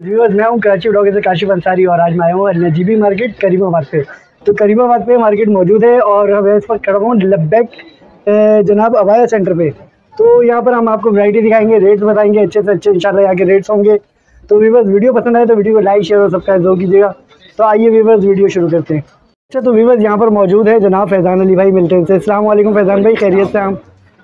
Viewers मैं हूँ Karachi blogger से काशिफ अंसारी और आज मैं आया हूँ नजीबी मार्केट करीमाबाद पे। तो करीमाबाद पे मार्केट मौजूद है और मैं इस पर खड़ा हूँ लब्बैक जनाब अबाया सेंटर पे। तो यहाँ पर हम आपको वैरायटी दिखाएँगे रेट्स बताएँगे अच्छे से, अच्छे इंशाल्लाह यहाँ के रेट्स होंगे। तो व्यूवर्स वीडियो पसंद आए तो वीडियो को लाइक शेयर और सब्सक्राइब ज़रूर कीजिएगा। तो आइए व्यूवर्स वीडियो शुरू करते हैं। अच्छा तो व्यूवर्स यहाँ पर मौजूद है जनाब फैज़ान अली भाई मिलते हैं। फैज़ान भाई, खैरियत से हम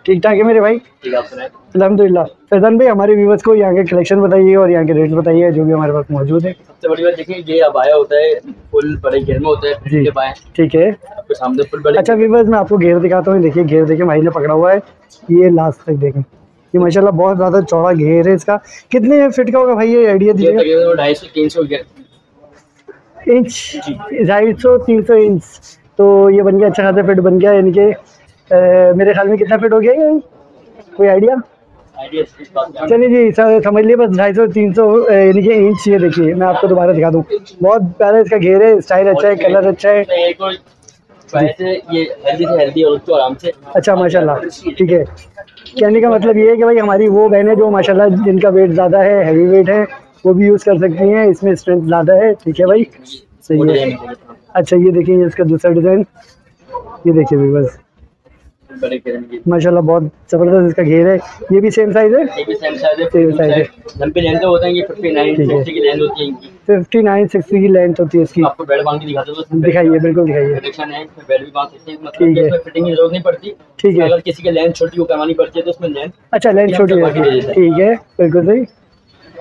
ठीक ठाक है मेरे भाई अलहमदिल्ला फैजान भाई हमारे व्यूवर्स को यहाँ के कलेक्शन बताइए और यहाँ के रेट बताइए जो भी हमारे पास मौजूद है। सबसे बड़ी बात देखिए ये अबाया होता है फुल बड़े घेर में होता है ठीक है। आपके सामने फुल बड़े अच्छा व्यूवर्स मैं आपको घेर दिखाता हूँ। देखिए घेर देखिए भाई ने पकड़ा हुआ है। ये लास्ट तक देखें। ये माशाल्लाह बहुत ज़्यादा चौड़ा घेर है इसका। कितने फिट का होगा भाई ये आइडिया दीजिए? ढाई सौ तीन सौ इंच। ढाई सौ तीन सौ इंच। तो ये बन गया अच्छा खासा फिट बन गया यानी कि मेरे ख्याल में कितना फिट हो गया ये? कोई आइडिया चलिए जी समझ लिए, बस ढाई सौ, तीन सौ यानी कि इंच ये देखिए, मैं आपको दोबारा दिखा दूँ। बहुत प्यारा इसका घेर है स्टाइल अच्छा है कलर अच्छा है। अच्छा माशाल्लाह, ठीक है। कहने का मतलब ये है कि भाई हमारी वो बहनें जो माशाल्लाह जिनका वेट ज़्यादा है हैवी वेट है, वो भी यूज़ कर सकती हैं, इसमें स्ट्रेंथ ज़्यादा है, ठीक है भाई? सही है। अच्छा ये देखिए इसका दूसरा डिज़ाइन ये देखिए भाई, बस। बड़े माशाल्लाह बहुत ज़बरदस्त इसका घेर है। ये भी सेम साइज़ है? ये भी सेम साइज़ है है। लंबे लेंथ होते हैं ये है। की लेंथ होती है इनकी। फिफ्टी नाइन सिक्सटी की लेंथ होती है इसकी। आपको बेड बाँध के दिखाते हो दिखाइए बिल्कुल दिखाइए। कलेक्शन है इसमें बेड भी बाँध सकते हैं। ठीक मतलब है। इसमें फिटिंग की ज़रूरत नहीं पड़ती। ठीक है। अगर किसी की लेंथ छोटी करवानी पड़ती है तो उसमें लेंथ अच्छा लेंथ छोटी हैं। ठीक है बिल्कुल सही।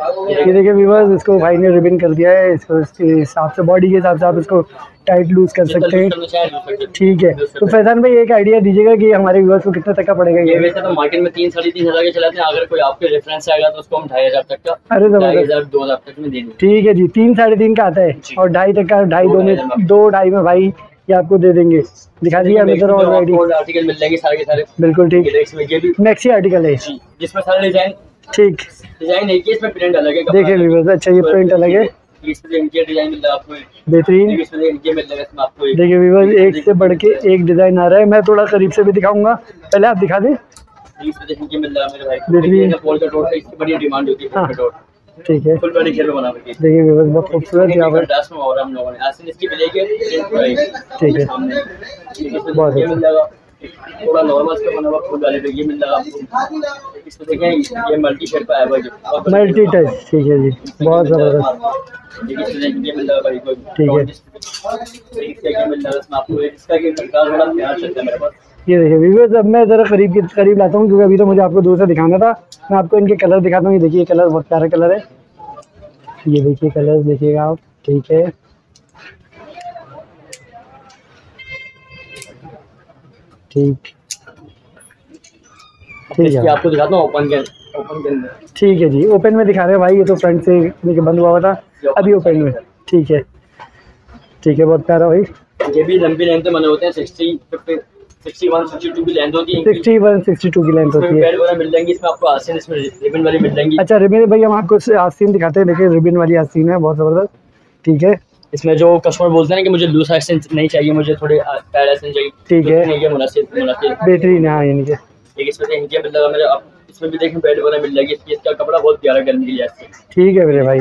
ये देखिए व्यूवर्स इसको भाई ने रिबन कर दिया है इसको इसके हिसाब से बॉडी के हिसाब से आप इसको टाइट लूज कर सकते हैं। ठीक है। तो फैजान भाई एक आइडिया दीजिएगा कि हमारे व्यूवर्स को कितना तक का पड़ेगा ये। वैसे तो मार्केट में तीन साढ़े तीन हज़ार के चलाते हैं अगर कोई आपके रेफरेंस आएगा तो उसको हम ढाई हज़ार तक का अरे ढाई ज़बरदस्त हज़ार दो हज़ार तक में देंगे। ठीक है जी तीन साढ़े तीन का आता है और ढाई तक का ढाई दो में दो ढाई में भाई ये आपको दे देंगे। दिखा और आपको आर्टिकल मिल जाएँगे सारे के सारे। बिल्कुल ठीक। ये मैक्सी आर्टिकल है जिसमें सारे डिज़ाइन ठीक। डिज़ाइन एक ही इसमें प्रिंट अलग है देखिए व्यूवर्स अच्छा ये प्रिंट अलग है। है। बेहतरीन। देखिए व्यूवर्स एक। से बढ़ के एक डिज़ाइन आ रहा है। मैं थोड़ा करीब से भी दिखाऊँगा। पहले आप दिखा दें। है ठीक है। देखिए व्यूवर्स बहुत खूबसूरत यहाँ पर। ठीक है। बहुत अच्छा। थोड़ा नॉर्मल इसका बना हुआ फुल वाले पे ये मिल जाएगा आपको। इसमें देखें ये मल्टी शेड का है भाई बहुत मल्टी टच ठीक है जी। बहुत ज़बरदस्त। ठीक है। ये है देखिए व्यूवर्स अब मैं ज़रा करीब के करीब लाता हूँ क्योंकि अभी तो मुझे आपको दूर से दिखाना था। मैं आपको इनके कलर दिखाता हूँ। ये देखिए कलर बहुत प्यारा कलर है। ये देखिए कलर देखिएगा आप ठीक है। ठीक। ठीक है। आपको दिखाता हूँ ओपन के ओपन के अंदर ठीक है जी। ओपन में दिखा रहे हैं भाई ये तो फ्रंट से देखिए बंद हुआ हुआ था। अभी ओपन में। ठीक है। ठीक है बहुत प्यारा भाई। ये भी लंबी लेंथ में बने होते हैं sixty fifty sixty one sixty two की लेंथ होती है। इनकी। सिक्सटी वन सिक्सटी टू की लेंथ होती है मिल जाएँगी इसमें आपको आसिन इसमें रिबन वाली मिल जाएँगी। अच्छा रिबिन भाई हम आपको आस्तीन दिखाते हैं। देखिए रिबिन वाली आस्तीन है बहुत ज़बरदस्त। ठीक है। इसमें जो कस्टमर बोलते हैं कि मुझे लूज आइसन नहीं चाहिए मुझे थोड़े पैड चाहिए। ठीक है। तो ये मुनासिब मुनासिब? बेहतरीन है हाँ यानी कि। एक इसमें से इनके मिल जाएगा मेरे आप इसमें भी देखें पैड वगैरह मिल जाएगी इसकी इसका कपड़ा बहुत प्यारा गर्मी के लिए ठीक है मेरे भाई।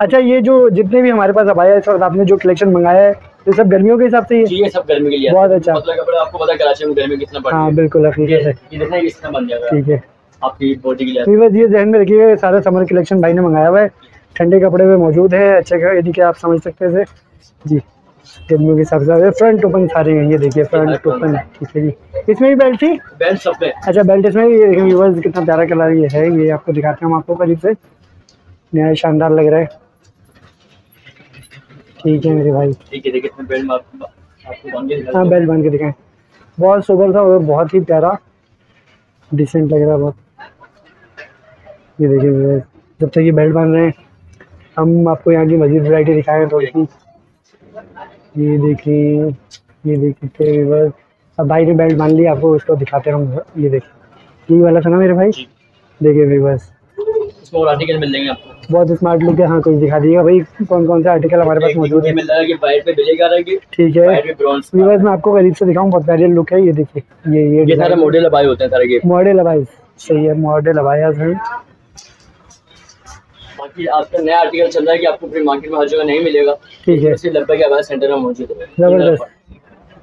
अच्छा ये जो जितने भी हमारे पास अबाया इस वक्त आपने जो कलेक्शन मंगाया है ये सब गर्मियों के हिसाब से ही ये सब गर्मी के लिए बहुत अच्छा। मतलब कपड़ा आपको पता है कराची में गर्मी कितना बढ़ हाँ बिल्कुल है हकीकत है कितना बन जाएगा ठीक है। आपकी बॉडी के लिए बस ये जहन में रखिएगा सारा समर कलेक्शन भाई ने मंगाया हुआ है। ठंडे कपड़े में मौजूद है अच्छे यानी आप समझ सकते हैं इसे। जी गर्मियों के हिसाब से फ्रंट ओपन सारे हैं ये देखिए फ्रंट ओपन ठीक है जी। इसमें भी बेल्ट थी? बेल्ट सब पे अच्छा बेल्ट इसमें भी देखिए व्यूवर्स कितना प्यारा कलर ये है ये आपको दिखाते हैं हम आपको करीब से। नया शानदार लग रहा है। ठीक है मेरे भाई। ठीक है देखिए बेल्ट आपको हाँ बेल्ट बन के दिखाएँ। बहुत सुपर था और बहुत ही प्यारा। डिसेंट लग रहा है बहुत। ये देखिए जब तक ये बेल्ट बाँध रहे हैं हम आपको यहाँ की मजीद वैरायटी थोड़ी सी। ये देखिए ये देख सकते अब भाई ने बेल्ट बाँध लिया आपको उसको दिखाते हैं हम ये देखिए। यही वाला था ना मेरे भाई? देखिए इसमें और आर्टिकल मिल जाएँगे आपको। बहुत स्मार्ट लुक है। हाँ कुछ दिखा दीजिएगा भाई कौन कौन से आर्टिकल हमारे पास मौजूद है। ठीक है। व्यूवर्स मैं आपको करीब से दिखाऊँ बहुत प्यारी लुक है। ये देखिए ये ये ये सारे मॉडल अबाई होते हैं सारे मॉडल है सही है मॉडल हैं। बाकी आजकल नया आर्टिकल चल रहा है कि आपको पूरी मार्केट में हर जगह नहीं मिलेगा। ठीक है। लब्बे के आवाज़ सेंटर में मौजूद है। ज़बरदस्त।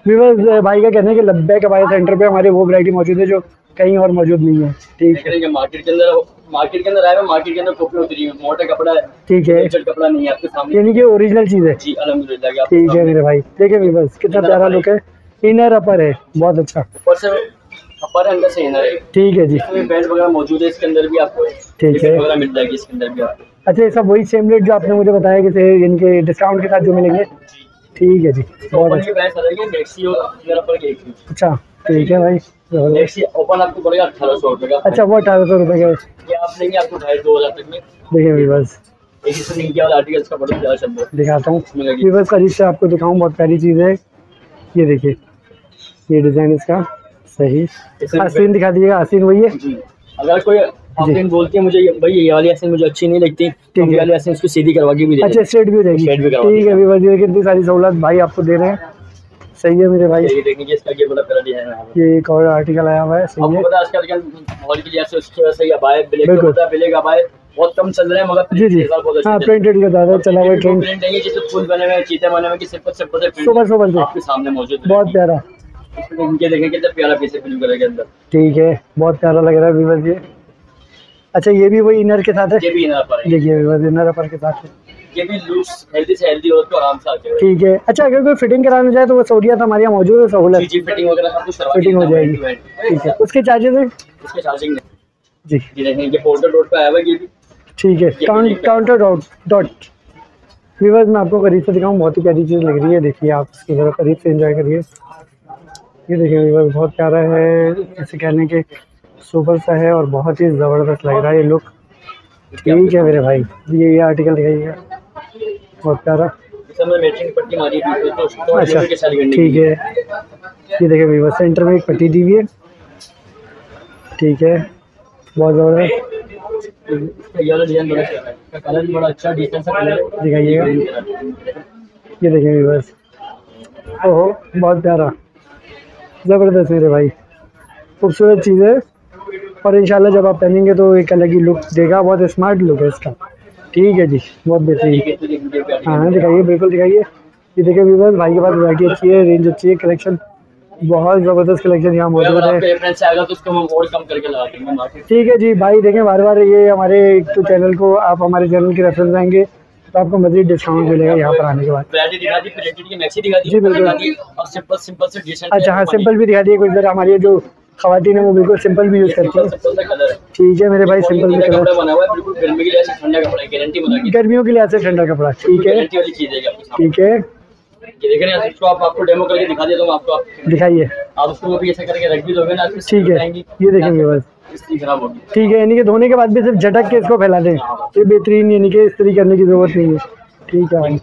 वीवर्स भाई का कहना है कि लब्बे हमारे सेंटर पे हमारी वो वैरायटी मौजूद है जो कहीं और मौजूद नहीं है। ठीक है मार्केट के अंदर मार्केट के अंदर आया मार्केट के अंदर कॉपी उतरी है मोटा कपड़ा है। ठीक है। कपड़ा नहीं है आपके सामने। यानी कि ओरिजिनल चीज़ है। जी अलहमदुलिल्लाह कि आपके ठीक है मेरे भाई। देखिए वीवर्स कितना प्यारा लुक है। इनर अपर है। बहुत अच्छा। ऊपर से अपर अंदर से इनर है। ठीक है जी। इसमें बेल्ट वगैरह मौजूद है इसके अंदर भी आपको ठीक है। वगैरह मिल जाएगी इसके अंदर भी आपको। अच्छा ये सब वही सेम रेट जो आपने मुझे बताया कि इनके डिस्काउंट के साथ जो मिलेंगे? ठीक है जी बहुत अच्छा। की की अच्छा ठीक है भाई ओपन आपको पड़ेगा अठारह सौ रुपये का। अच्छा वो अठारह सौ रुपये का ये आप लेंगे आपको ढाई दो हज़ार तक में। देखिए वीवर्स का दिखाता हूँ। वीवर्स करीब से आपको दिखाऊँ बहुत प्यारी चीज़ है। ये देखिए ये डिज़ाइन इसका। सही। आसीन दिखा दीजिएगा। आसीन वही है? अगर कोई आफरीन बोलती है मुझे भाई ये वाली मुझे अच्छी नहीं लगती। तो। ये वाली आसन इसको सीधी करवा के भी अच्छा स्ट्रेट भी हो जाएगी। ठीक है वीवर्स ये कितनी सारी सहूलत भाई आपको दे रहे हैं। सही है मेरे भाई। ये एक और आर्टिकल आया हुआ है सही है। उसकी बहुत कम चल रहे हैं मगर जी जी। हाँ। प्रिंटेड का ज़्यादा चला हुआ ट्रेंड प्रिंट है जैसे फूल बने हुए चीते बने हुए हैं कि सिंपल सिंपल से सुपर प्रिंट सुपर से। आपके सामने मौजूद बहुत प्यारा। इनके देखें कितना प्यारा पीस है ब्लू कलर के अंदर। ठीक है बहुत प्यारा लग रहा है ये अच्छा ये भी वही इनर के साथ है? ये भी इनर पर है। देखिए इनर अपर के साथ है। ये भी लूज हेल्दी से हेल्दी को आराम से ठीक है। अच्छा अगर कोई फिटिंग कराना चाहे तो वो सहूलियत हमारे यहाँ मौजूद है सहूलत। जी फिटिंग वगैरह सब कुछ फिटिंग हो जाएगी। ठीक है। उसके चार्जेस है? इसके चार्जिंग जी। ये देखें ये पोर्टल डॉट पे आया हुआ ये भी। ठीक है। Count counter dot dot viewers मैं आपको करीब से दिखाऊँ बहुत ही प्यारी चीज़ लग रही है। देखिए आप इसकी ज़रा करीब से एंजॉय करिए। ये देखिए बहुत प्यारा है। जैसे कहने के सुपर सा है और बहुत ही ज़बरदस्त लग रहा है ये लुक ठीक है मेरे भाई ये ये आर्टिकल दिखाइएगा बहुत प्यारा। तो तो अच्छा ठीक है। ये देखिए वीवर सेंटर में एक पट्टी दी हुई है। ठीक है बहुत ज़बरदस्त। अच्छा दिखाइएगा। ये देखिए वीवर्स ओहो बहुत प्यारा। ज़बरदस्त मेरे भाई। खूबसूरत चीज़ है। और इंशाल्लाह जब आप पहनेंगे तो एक अलग ही लुक देगा। बहुत स्मार्ट लुक है इसका। ठीक है जी बहुत बेहतरीन। है तो हाँ दिखाइए बिल्कुल दिखाइए। ये देखिए वीवर भाई के पास वैरायटी अच्छी है रेंज अच्छी है कलेक्शन बहुत ज़बरदस्त कलेक्शन यहाँ मौजूद है। तो ठीक है जी भाई देखें बार बार ये हमारे एक तो चैनल को आप हमारे चैनल की रेफरेंस आएँगे। तो आपको मजीद डिस्काउंट मिलेगा यहाँ पर आने के बाद। जी, बिल्कुल। दिखा दी और सिंपल सिंपल से डिसेंट अच्छा हाँ सिंपल भी दिखा दिए कुछ जरा हमारी जो खातन है वो बिल्कुल सिंपल भी यूज़ करती है। ठीक है मेरे भाई सिंपल कपड़ा कलर गर्मियों के लिए ऐसे ठंडा कपड़ा ठीक है। ठीक है। ये देख रहे हैं आप आपको डेमो करके दिखा देता हूँ आपको आप दिखाइए। आप उसको अभी ऐसा करके रख भी दोगे ना ठीक है। ये देखेंगे बस। ठीक है यानी कि धोने के बाद भी सिर्फ़ झटक के इसको फैला दें ये बेहतरीन यानी कि इस्त्री करने की ज़रूरत नहीं है। ठीक है। भाई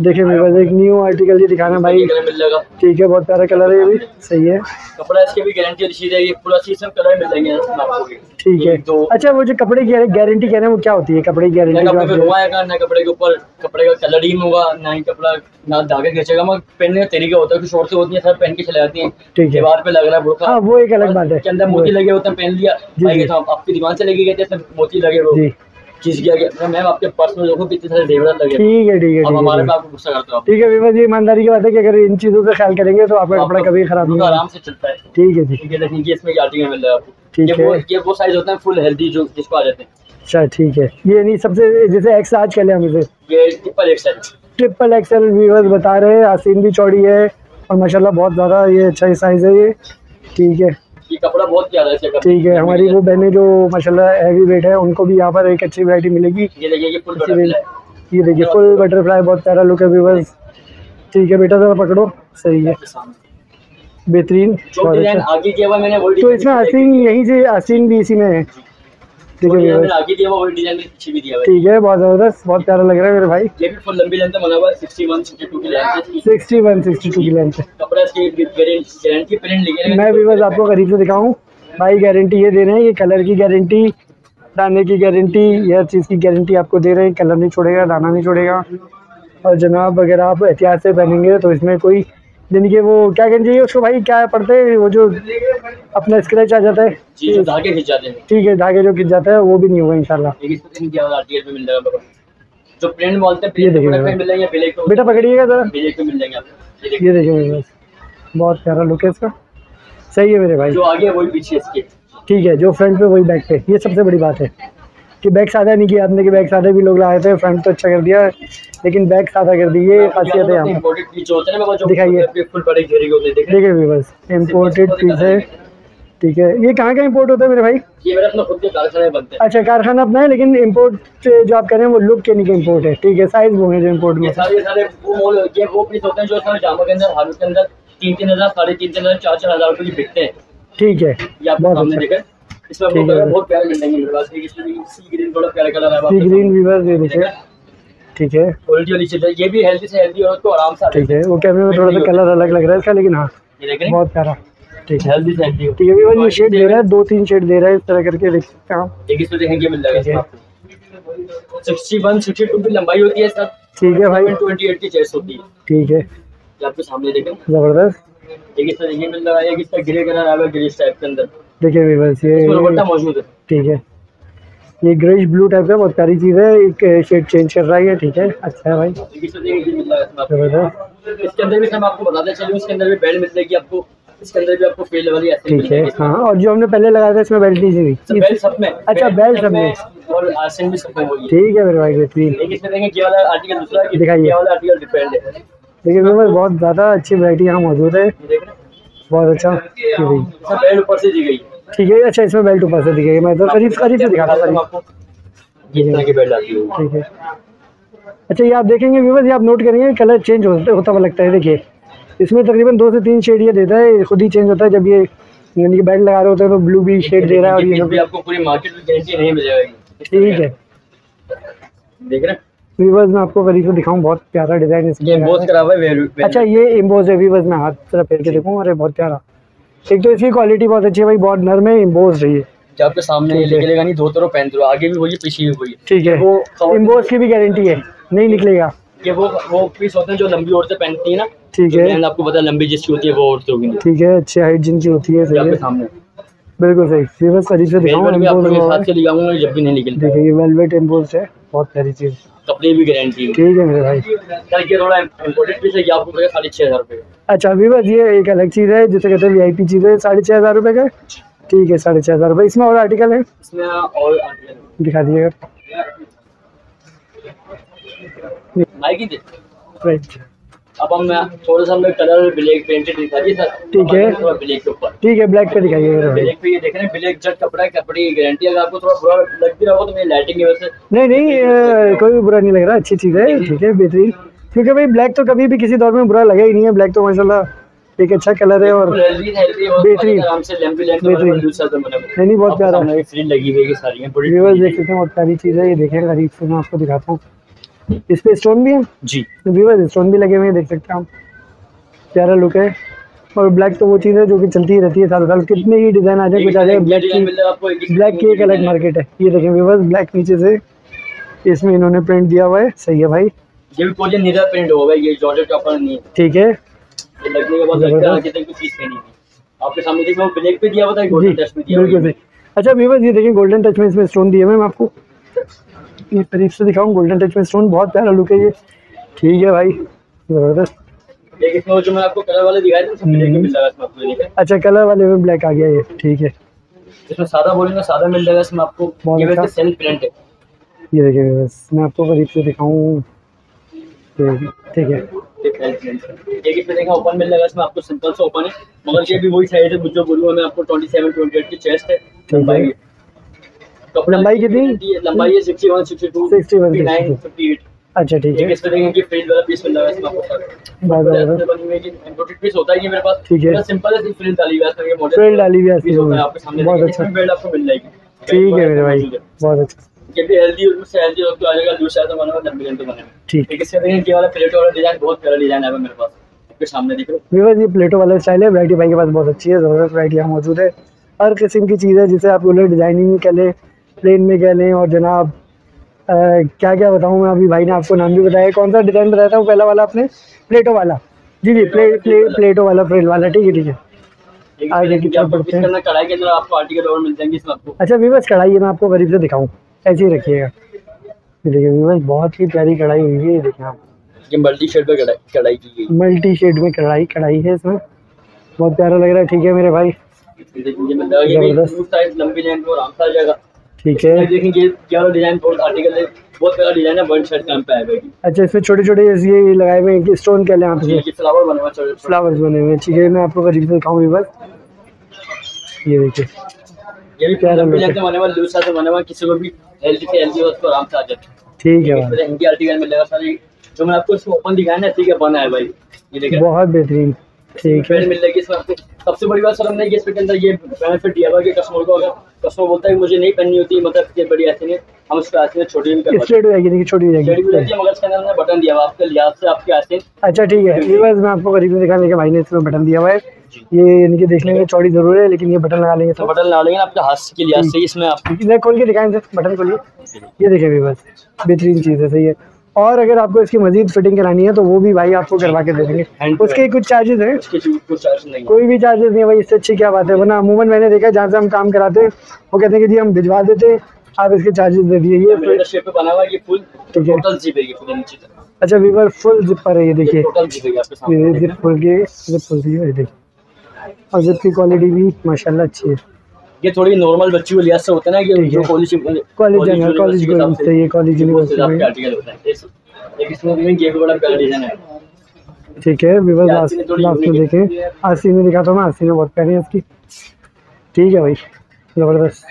देखिए मेरे पास एक न्यू आर्टिकल ये दिखाना भाई। ठीक है बहुत प्यारा कलर है ये भी। सही है। कपड़ा इसके भी गारंटी चीज़ है ये पूरा सीज़न कलर मिल जाएँगे ठीक है। अच्छा वो जो कपड़े की गारंटी कह रहे हैं वो क्या होती है? कपड़े की गारंटी कपड़े ना के ऊपर कपड़े का कलर ही होगा ना ही कपड़ा ना धागे खींचेगा। मगर पहनने का तरीका होता है कुछ औरतें होती हैं सब पहन के चले जाती है। ठीक है। दीवार पे लग रहा है बुरखा। हाँ वो एक अलग बात है। के अंदर मोती लगे होते हैं पहन लिया। तो आप- आपकी दुकान से थे इसमें मोती लगे वो जी गया। गया मैम आपके पर्स में देखो कितने सारे जेवरात लगे ठीक है ठीक है अब हमारे पे आपको गुस्सा करते हो ठीक है विवाह जी ईमानदारी की बात है कि अगर इन चीज़ों का ख्याल करेंगे तो आपका कपड़ा कभी खराब नहीं होगा। आराम से चलता है। ठीक है ठीक है देखिए इसमें आर्टिकल मिल रहा है आपको? ठीक ये है। ये वो साइज़ होता है फुल हेल्दी जो जिसको आ जाते हैं। अच्छा ठीक है। ये नहीं सबसे जैसे एक्स आज कह लें हम इसे। ये ट्रिपल एक साइज़ ट्रिपल एक्सएल व्यूवर्स बता रहे हैं आसीन भी चौड़ी है और माशाल्लाह बहुत ज़्यादा ये अच्छा साइज़ है ये। ठीक है। कपड़ा बहुत ज़्यादा है ठीक है हमारी वो बहने जो माशाल्लाह हैवी वेट है उनको भी यहाँ पर एक अच्छी वरायटी मिलेगी। ये देखिए ये फुल देखिए बटरफ्लाई बहुत प्यारा लुक है व्यूवर्स ठीक है बेटा ज़रा पकड़ो। सही है। बेहतरीन अच्छा। तो इसमें आसीन यहीं से आसीन भी इसी में है। ठीक है बहुत ज़बरदस्त बहुत प्यारा लग रहा है मेरे भाई। ये भी फुल लंबी लेंथ में बना हुआ है सिक्सटी वन सिक्सटी टू की लेंथ है। इसकी। सिक्सटी वन सिक्सटी टू की लेंथ है। कपड़ा इसकी गारंटी प्रिंट लिखे मैं भी बस आपको करीब से दिखाऊँ भाई गारंटी ये दे रहे हैं कि कलर की गारंटी दाने की गारंटी हर चीज़ की गारंटी आपको दे रहे हैं। कलर नहीं छोड़ेगा दाना नहीं छोड़ेगा। और जनाब अगर आप एहतियात से पहनेंगे तो इसमें कोई यानी कि वो क्या कहना चाहिए उसको भाई क्या पढ़ते हैं वो जो अपना स्क्रैच आ जाता है? धागे खिंच जाते हैं। ठीक है धागे जो खिंच जाता है वो भी नहीं होगा इंशाल्लाह। जो प्रिंट बोलते हैं ये देखिए बेटा पकड़िएगा ज़रा। ये देखिए। बहुत प्यारा लुक है इसका। सही है मेरे भाई। जो आगे वही पीछे इसके। ठीक है जो फ्रंट पे वही बैक पे। ये सबसे बड़ी बात है। कि बैक सादा नहीं किया आपने कि बैक सादा भी लोग लाए थे फ्रंट तो अच्छा कर दिया लेकिन बैक सादा कर दी ये खासियत है यहाँ हैं दिखाइए। देखिए। भी बस इम्पोर्टेड पीस है ठीक है ये कहाँ का इम्पोर्ट होता है मेरे भाई? ये मेरा अपना खुद के कारखाने बनते हैं। अच्छा कारखाना अपना है लेकिन इम्पोर्ट जो आप कह रहे हैं वो लुक के नहीं के इम्पोर्ट है। ठीक है साइज़ वो है जो इम्पोर्ट में। सारे सारे वो मॉल ये वो पीस होते हैं जो सारे जामा के अंदर हालत के अंदर तीन तीन हज़ार साढ़े तीन तीन हज़ार चार चार हज़ार रुपए की बिकते हैं। ठीक है ये आपको सामने अच्छा। देखा इसमें है। बहुत प्यारे मिल जाएँगे मेरे एक इसमें सी ग्रीन बड़ा प्यारा कलर है सी ग्रीन वीवर ये देखिए ठीक है। क्वालिटी वाली चीज़ है ये भी हेल्दी से हेल्दी और उसको आराम से ठीक है वो कैमरे में थोड़ा सा कलर अलग लग रहा है इसका लेकिन हाँ हैं बहुत प्यारा ठीक है। हेल्दी से हेल्दी ठीक है ये शेड दे रहा है दो तीन शेड दे रहा है इस तरह करके देख सकते हैं आप। एक इसमें देखेंगे मिल जाएगा सिक्सटी वन सिक्सटी टू की लंबाई होती है सर ठीक है भाई। ट्वेंटी एट की चेस्ट होती है। ठीक है। आपके सामने देखें ज़बरदस्त। एक इसमें देखिए मिल रहा है एक इसका ग्रे कलर आया ग्रे टाइप के अंदर। देखिए वीवर्स ये ठीक है। ये ग्रेश ब्लू टाइप का बहुत प्यारी चीज़ है एक शेड चेंज कर रहा है ठीक है। अच्छा है भाई। इसके अंदर भी आपको बताते अंदर भी बेल्ट मिल जाएगी आपको इसके अंदर भी आपको फेल वाली ठीक है हाँ और जो हमने पहले लगाया था इसमें बेल्ट नहीं थी। बेल्ट सब में अच्छा, बेल्ट सब में। और आसन भी सब में होगी। ठीक है मेरे भाई बेहतरीन। इसमें देखें ये वाला आर्टिकल दूसरा दिखाइए। वाला आर्टिकल डिपेंड है। देखिए मेरे बहुत ज़्यादा अच्छी वैरायटी यहाँ मौजूद हैं। बहुत अच्छा। ये भाई बेल्ट ऊपर से दी गई। ठीक है अच्छा इसमें बेल्ट ऊपर से दिखेगी मैं तो करीब करीब से दिखाता दिखाता हूँ हूँ आपको ये इस तरह की बेल्ट आती है ठीक है। अच्छा ये आप देखेंगे व्यूवर्स ये आप नोट करेंगे कलर चेंज होता होता हुआ लगता है। देखिए इसमें तकरीबन दो से तीन शेड ये देता है खुद ही चेंज होता है। जब ये यानी कि बेल्ट लगा रहे होते हैं तो ब्लू भी शेड दे रहा है और ये आपको पूरी मार्केट में गारंटी नहीं मिलेगी ठीक है। देख रहे हैं? व्यूवर्स मैं आपको करीब से दिखाऊँ बहुत प्यारा डिज़ाइन इसमें ये लगा बहुत है। है अच्छा ये इम्बोज है व्यूवर्स मैं हाथ तरफ़ फेर के देखूँ अरे बहुत प्यारा। एक तो इसकी क्वालिटी बहुत अच्छी है भाई बहुत नर्म है इम्बोज रही है जो आपके सामने है। निकलेगा नहीं दो तरह पहन दो आगे भी वही पीछे भी वही। ठीक है। वो इम्बोज की भी गारंटी है नहीं निकलेगा। ये वो वो पीस होते हैं जो लंबी औरतें पहनती है ना ठीक है। आपको पता लंबी जिसकी होती है वो औरतें होगी ठीक है अच्छी हाइट जिनकी होती है सही आपके सामने। बिल्कुल सही। व्यूवर्स करीब से दिखाऊँ वेलवेट भी आपको इम्बोज मेरे साथ से लिखाऊँगा जब भी नहीं निकलता। देखिए ये वेलवेट इम्बोज है। बहुत प्यारी चीज़। कपड़े भी गारंटी ठीक है मेरे भाई। ये थोड़ा इम्पोर्टेड पीस है ये आपको पड़ेगा साढ़े छः हज़ार रुपये। अच्छा अभी ये एक अलग चीज़ है जिसे कहते हैं वी आई पी चीज़ है साढ़े छह हज़ार रुपये का? ठीक है साढ़े छह हज़ार रुपये इसमें और आर्टिकल है? इसमें और आर्टिकल दिखा दीजिएगा। राइट अब हम थोड़ा सा हमें कलर ब्लैक पेंटेड दिखा दिए सर ठीक है। ब्लैक के ऊपर। ठीक है ब्लैक पे दिखाइए ब्लैक पे ये देख रहे हैं ब्लैक जट कपड़ा है कपड़े की गारंटी अगर आपको थोड़ा बुरा लग भी रहा हो तो मेरी लाइटिंग की वजह से नहीं नहीं कोई भी बुरा नहीं लग रहा अच्छी चीज़ है ठीक है बेहतरीन। क्योंकि भाई ब्लैक तो कभी भी किसी दौर में बुरा लगा ही नहीं है। ब्लैक तो माशाल्लाह एक अच्छा कलर है और बेहतरीन। तो नहीं बहुत प्यारा। लगी हुई है सारी देख सकते हैं बहुत प्यारी चीज़ है ये देखें करीब से मैं आपको दिखाता हूँ। इस पे स्टोन भी है? जी। व्यूवर्स स्टोन भी लगे हुए हैं देख सकते हैं आप। प्यारा लुक है। और ब्लैक तो वो चीज़ है जो कि चलती रहती है सालों साल। कितने ही डिज़ाइन आ जाए कुछ आ जाए ब्लैक की है ब्लैक की एक अलग मार्केट है। ये देखें व्यूवर्स ब्लैक नीचे से। इसमें इन्होंने प्रिंट दिया हुआ है। सही है भाई। ये भी कोरियन नीरा प्रिंट होगा ये जॉर्जेट कपड़ा नहीं ठीक है। ये लगने के बाद लगता है। आगे तक चीज़ नहीं। थी आपके सामने देखो ब्लैक पे दिया हुआ था गोल्डन टच पे दिया हुआ बिल्कुल है। सही। अच्छा व्यूवर्स ये देखिए गोल्डन टच में इसमें स्टोन दिए हुए हैं मैं आपको। ये करीब से दिखाऊँ गोल्डन टच में स्टोन बहुत प्यारा लुक है ये। ठीक है भाई ज़बरदस्त। एक इसमें वो जो मैं आपको कलर वाले दिखाए थे सब ब्लैक में मिल जाएगा इसमें आपको ये देखें अच्छा कलर वाले में ब्लैक आ गया ये ठीक है। इसमें सादा बोलेंगे सादा मिल जाएगा इसमें आपको ये अच्छा। सेल्फ प्रिंट है। ये देखिए व्यूवर्स मैं आपको करीब से दिखाऊँ। ठीक है। एक इसमें देखा ओपन मिल जाएगा इसमें आपको सिंपल से ओपन है। मगर ये भी वही साइज़ है जो बोलूँगा मैं आपको 27 28 की चेस्ट है। लंबाई है। कितनी? लंबाई है 61 62 61, 59 58 अच्छा ठीक है। इसमें देखेंगे फ्रिज वाला पीस मिल जाएगा इसमें आपको। पीस होता है ये मेरे पास। ठीक है। सिंपल है फ्रिज डाली हुई है। इसमें मॉडल फ्रिल डाली हुई है पीस आपके सामने। बहुत अच्छा। बेल्ट आपको मिल जाएगी। ठीक है मेरे भाई। बहुत अच्छा। ये भी हेल्दी और उससे हेल्दी होकर आ जाएगा दूसरा तो बना हुआ लंबी लंबी बने ठीक। ठीक है इसके देखेंगे ये वाला प्लेट वाला डिज़ाइन बहुत प्यारा डिज़ाइन है मेरे पास। आपके सामने दिख रहा है ये प्लेटो वाला स्टाइल है। वैरायटी भाई के पास बहुत अच्छी है ज़बरदस्त वैरायटी यहाँ मौजूद है। हर किस्म की चीज़ है जिसे आप बोले डिज़ाइनिंग में कह लें प्लेन में कह लें और जनाब क्या क्या बताऊँ मैं अभी? भाई ने आपको नाम भी बताया। कौन सा डिज़ाइन बताया था वो पहला वाला आपने? प्लेटो वाला। जी जी प्लेट प्लेट प्लेटो वाला फ्रिल वाला ठीक है ठीक है। आगे की तरफ़ बढ़ते हैं। किस तरह कढ़ाई के अंदर आपको आर्टिकल और मिल जाएँगे इसमें आपको। अच्छा वीवर्स कढ़ाई है मैं आपको करीब से दिखाऊँ। ऐसे ही रखिएगा। देखिए वीवर्स बहुत ही प्यारी कढ़ाई हुई है ये देखें आप। ये मल्टी शेड पे कढ़ाई की गई मल्टी शेड में कढ़ाई कढ़ाई है इसमें। बहुत प्यारा लग रहा है ठीक है मेरे भाई। देखिए ज़बरदस्त। लंबी लाइन पे आराम से आ जाएगा। ठीक है। देखेंगे ये वाला डिज़ाइन बहुत आर्टिकल है। बहुत प्यारा डिज़ाइन है शर्ट पे अच्छा इसमें छोटे छोटे ये लगाए हुए हैं स्टोन क्या लें आप ये इसमें ये फ्लावर बना है छोटे। फ्लावर्स बने हुए हैं। ठीक है मैं आपको करीब से दिखाऊँ वीवर्स ये देखिए। ये भी प्यारा लंबी look है। लाइन पे बने हुआ लूज से बने हुआ किसी को भी हेल्दी से हेल्दी उसको आराम से आ जाए। ठीक है। इस भाई तरह हिंदी आर्टिकल मिलेगा सारी। जो मैं आपको इसको ओपन दिखाया ना ठीक है बना है भाई। ये देखिए। बहुत बेहतरीन। ठीक है। मिल जाएगी सबसे बड़ी बात सर हमने इसके अंदर ये बेनिफिट दिया हुआ कि कस्टमर को अगर कस्टमर बोलता है कि मुझे नहीं पहननी होती मतलब ये बड़ी ऐसी नहीं हम उसको ऐसे में छोटी भी करवा स्ट्रेट हो। जाएगी? देखिए छोटी हो शेड भी रहती जाएगी है मगर इसके अंदर हमने बटन दिया हुआ आपके लिहाज से आपके आस्तीन अच्छा ठीक है। वीवर्स मैं आपको करीब से दिखाने के भाई ने इसमें बटन दिया हुआ है। ये इनके देखने में चौड़ी ज़रूर है लेकिन ये बटन लगा लेंगे तो बटन लगा लेंगे आपके हाथ के लिहाज से इसमें आप खोल के दिखाएँ सर बटन खोलिए। ये देखिए वीवर्स बेहतरीन चीज़ है सही है। और अगर आपको इसकी मजीद फिटिंग करानी है तो वो भी भाई आपको करवा के दे देंगे। उसके कुछ चार्जेस हैं? है। कोई भी चार्जेस नहीं है भाई इससे अच्छी क्या बात है? वरना अमूमन मैंने देखा है जहाँ से हम काम कराते हैं वो कहते हैं कि जी हम भिजवा देते आप इसके चार्जेस दे दिए। ये है ये फुल जीप पूरे अच्छा वीवर फुल है ये देखिए। जिप खुल के जिप है देखिए और जिप की क्वालिटी भी माशाल्लाह अच्छी है। ये थोड़ी नॉर्मल बच्चों के लिहाज से होता है ना कि जो। कॉलेज कॉलेज कॉलेज ये कॉलेज यूनिवर्सिटी है इसमें भी ये बड़ा प्यारा डिज़ाइन है। ठीक है वीवर लास्ट लास्ट में देखें। आस्तीन में दिखाता हूँ मैं आस्तीन में बहुत प्यारी है इसकी। ठीक है भाई ज़बरदस्त।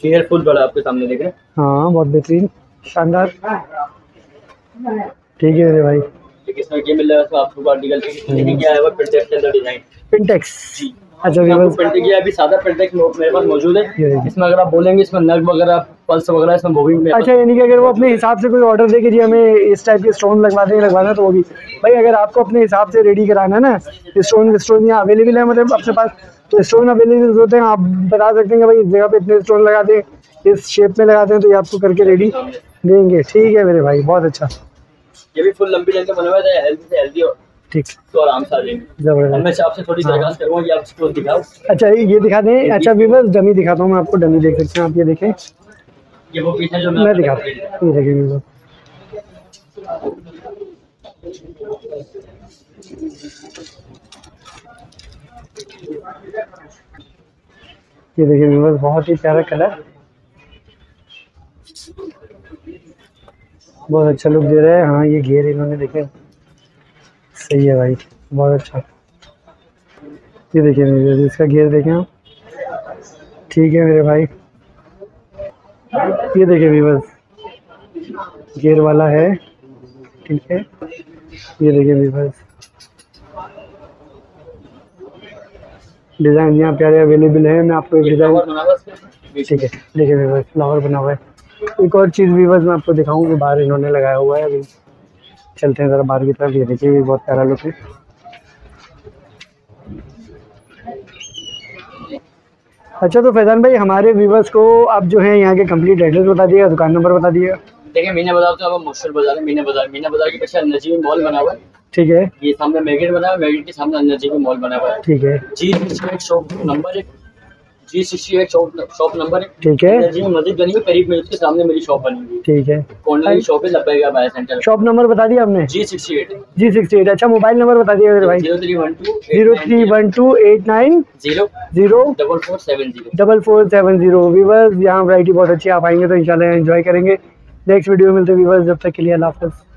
क्लियर फुल बड़ा आपके सामने देख। रहे हैं हाँ बहुत बेहतरीन शानदार। ठीक है मेरे भाई। इसमें ये मिल रहा है आपको आर्टिकल लेकिन क्या है वो प्रिंटेक्स के अंदर डिज़ाइन पिंटेक्स जी। अच्छा ये अभी सादा प्रिंटेक्स मेरे पास मौजूद है। इसमें अगर आप बोलेंगे इसमें नग वगैरह पल्स वगैरह इसमें वो भी अच्छा यानी कि अगर वो अपने हिसाब से कोई ऑर्डर दे कि जी हमें इस टाइप के स्टोन लगवा दें लगवाना तो वो भी। भाई अगर आपको अपने हिसाब से रेडी कराना है ना स्टोन स्टोन यहाँ अवेलेबल है मतलब अपने पास तो स्टोन अवेलेबल होते हैं। आप बता सकते हैं भाई इस जगह पे इतने स्टोन लगा दें इस शेप में लगाते हैं तो ये आपको करके रेडी देंगे। ठीक है मेरे भाई बहुत अच्छा। ये भी फुल लंबी लेंथ का बना हुआ है हेल्दी से हेल्दी ठीक। तो आराम से आ जाएँगे। ज़बरदस्त। मैं आपसे थोड़ी हाँ। दरखास्त करूँगा कि आप इसको दिखाओ। अच्छा ये दिखा दें। अच्छा वीवर डमी दिखाता हूँ मैं आपको। डमी देख सकते हैं आप ये देखें। ये वो पीस है जो मैं दिखाता हूँ। ये देखिए वीवर ये देखिए व्यूवर्स बहुत ही प्यारा कलर। बहुत अच्छा लुक दे रहा है। हाँ ये घेर इन्होंने देखे। सही है भाई बहुत अच्छा। ये देखिए मेरे इसका घेर देखें आप। ठीक है मेरे भाई। ये देखिए व्यूवर्स घेर वाला है। ठीक है। ये देखिए व्यूवर्स डिज़ाइन यहाँ प्यारे अवेलेबल है मैं आपको एक डिज़ाइन। ठीक है देखिए व्यूवर्स फ्लावर बना हुआ है। एक और चीज़ व्यूवर्स मैं आपको दिखाऊँ कि बाहर इन्होंने लगाया हुआ है अभी। चलते हैं ज़रा बाहर की तरफ़। ये देखिए ये बहुत प्यारा लुक है। अच्छा तो फैजान भाई हमारे व्यूवर्स को आप जो है यहाँ के कंप्लीट एड्रेस बता दिएगा दुकान नंबर बता दिएगा देखिए मीना बाज़ार तो अब मुश्किल बाज़ार है मीना बाज़ार। मीना बाज़ार के पीछे नजीब मॉल बना हुआ है। ठीक है। ये सामने मैगेट बना हुआ है मैगेट के सामने नजीब मॉल बना हुआ है। ठीक है। जी एट शॉप नंबर है जी सिक्सटी एट शॉप नंबर है। ठीक है। मस्जिद बनी हुई करीब में उसके सामने मेरी शॉप बनी हुई ठीक है। की शॉप है लब्बेगा बाय सेंटर शॉप नंबर बता दिया आपने? जी सिक्सटी एट जी सिक्सटी एट अच्छा मोबाइल नंबर बता दिया मेरे भाई। Zero three one two zero three one two eight nine zero zero double four seven zero double four seven zero viewers यहाँ वैरायटी बहुत अच्छी आप आएँगे तो इंशाल्लाह एंजॉय करेंगे। नेक्स्ट वीडियो मिलते वीवर्स जब तक के लिए अल्लाह हाफ़िज़।